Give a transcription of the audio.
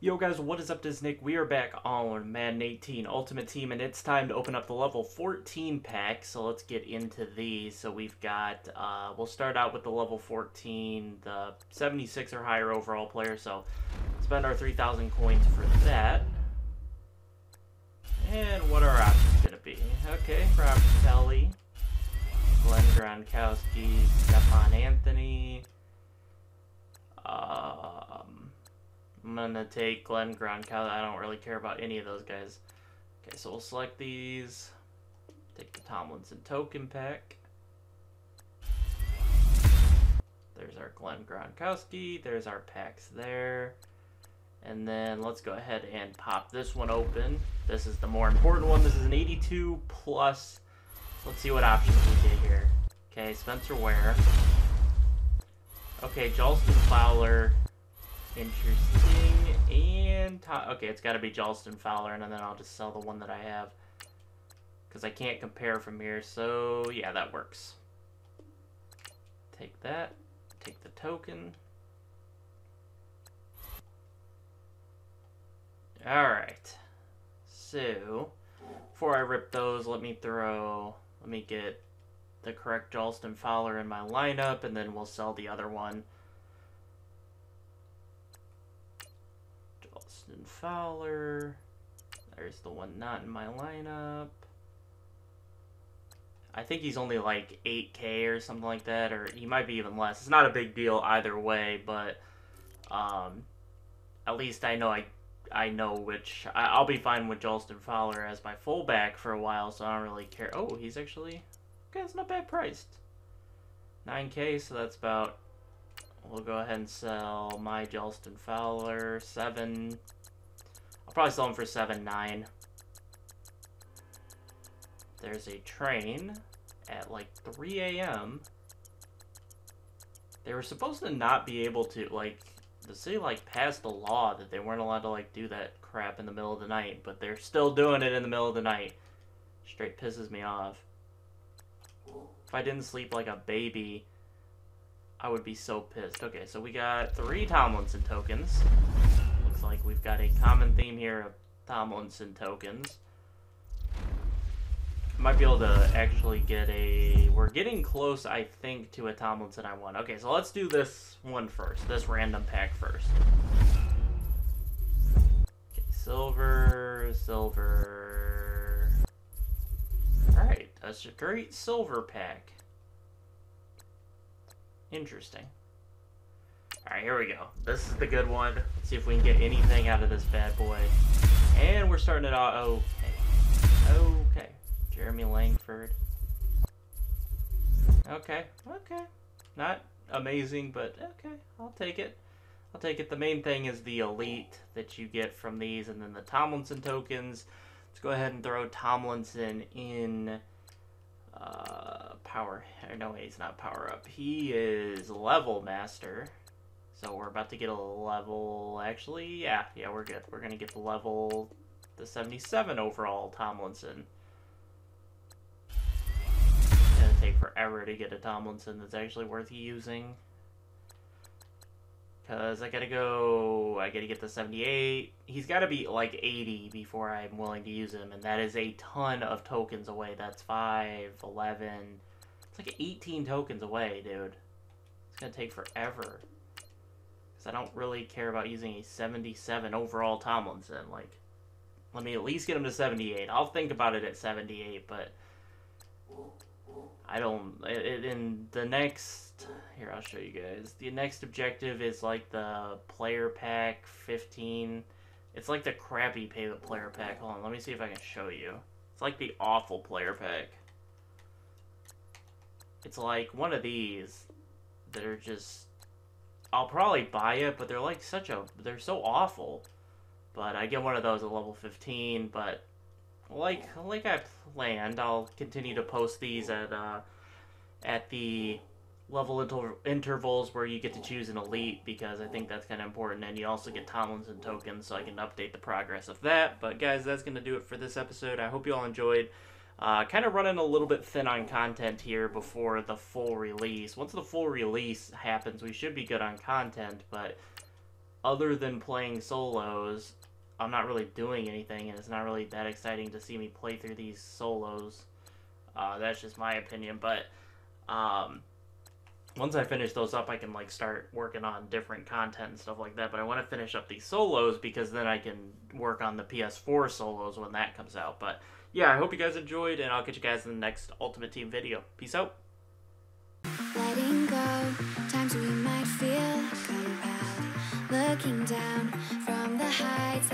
Yo guys, what is up? This is Nick. We are back on Madden 18 Ultimate Team, and it's time to open up the level 14 pack. So let's get into these. So we've got, uh, we'll start out with the level 14, the 76 or higher overall player. So spend our 3,000 coins for that. And what are our options going to be? Okay, Rob Kelly, Glenn Gronkowski, Stephone Anthony, um, I'm gonna take Glenn Gronkowski. I don't really care about any of those guys. Okay, so we'll select these. Take the Tomlinson token pack. There's our Glenn Gronkowski. There's our packs there. And then let's go ahead and pop this one open. This is the more important one. This is an 82 plus. Let's see what options we get here. Okay, Spencer Ware. Okay, Jalston Fowler. Interesting. And, okay, it's got to be Jalston Fowler, and then I'll just sell the one that I have. Because I can't compare from here, so yeah, that works. Take that. Take the token. Alright. So, before I rip those, let me throw, let me get the correct Jalston Fowler in my lineup, and then we'll sell the other one. Jalston Fowler. There's the one not in my lineup. I think he's only like 8k or something like that, or he might be even less. It's not a big deal either way, but um, at least I know I I know which I, will be fine with Jalston Fowler as my fullback for a while, so I don't really care. Oh, he's actually okay. It's not bad priced. 9k, so that's about. We'll go ahead and sell my Jalston Fowler seven. I'll probably sell him for seven nine. There's a train at like 3 a.m. They were supposed to not be able to like the city like passed a law that they weren't allowed to like do that crap in the middle of the night, but they're still doing it in the middle of the night. Straight pisses me off. If I didn't sleep like a baby, I would be so pissed. Okay, so we got three Tomlinson tokens. Looks like we've got a common theme here of Tomlinson tokens. Might be able to actually get a... We're getting close, I think, to a Tomlinson I want. Okay, so let's do this one first. This random pack first. Okay, silver, silver... Alright, that's a great silver pack. Interesting. Alright, here we go. This is the good one. Let's see if we can get anything out of this bad boy. And we're starting it out. Okay. Okay. Jeremy Langford. Okay, okay. Not amazing, but okay, I'll take it. I'll take it. The main thing is the elite that you get from these, and then the Tomlinson tokens. Let's go ahead and throw Tomlinson in uh, power. No, he's not power up. He is level master. So we're about to get a level. Actually, yeah, yeah, we're good. We're gonna get the level, the 77 overall Tomlinson It's going to take forever to get a Tomlinson that's actually worth using. Because I gotta go, I gotta get the 78. He's gotta be like 80 before I'm willing to use him, and that is a ton of tokens away. That's 5, 11. It's like 18 tokens away, dude. It's gonna take forever. Because I don't really care about using a 77 overall Tomlinson. Like, let me at least get him to 78. I'll think about it at 78, but I don't. In the next, here I'll show you guys. The next objective is like the player pack 15. It's like the crappy player pack. Hold on, let me see if I can show you. It's like the awful player pack. It's like one of these that are just. I'll probably buy it, but they're like such a. They're so awful. But I get one of those at level 15, but like like I planned, I'll continue to post these at uh, at the level inter- intervals where you get to choose an elite because I think that's kind of important, and you also get Tomlinson tokens, so I can update the progress of that. But guys, that's gonna do it for this episode. I hope you all enjoyed. Uh, kind of running a little bit thin on content here before the full release. Once the full release happens, we should be good on content, but other than playing solos, I'm not really doing anything, and it's not really that exciting to see me play through these solos. Uh, that's just my opinion, but um, once I finish those up, I can like start working on different content and stuff like that. But I want to finish up these solos because then I can work on the PS4 solos when that comes out. But yeah, I hope you guys enjoyed, and I'll catch you guys in the next Ultimate Team video. Peace out. Letting go, times we might feel looking down from the heights